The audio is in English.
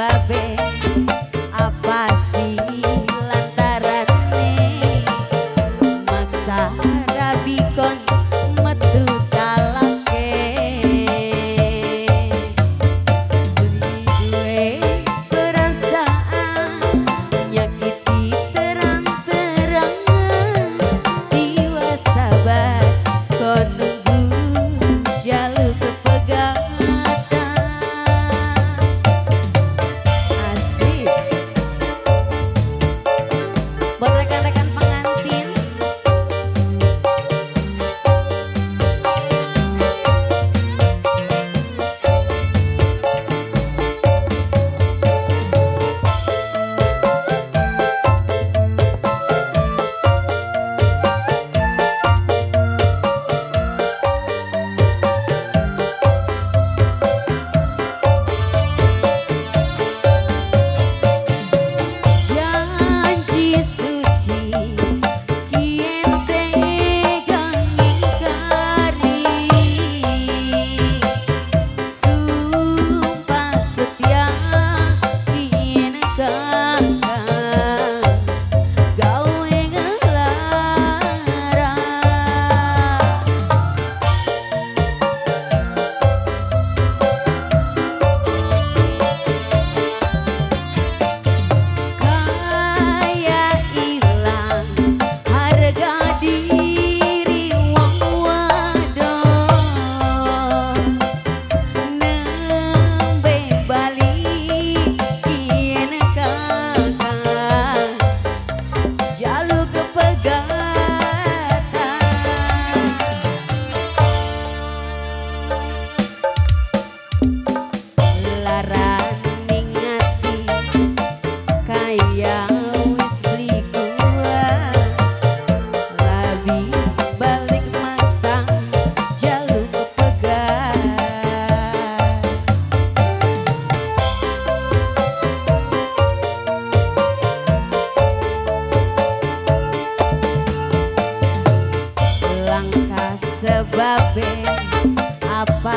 va a.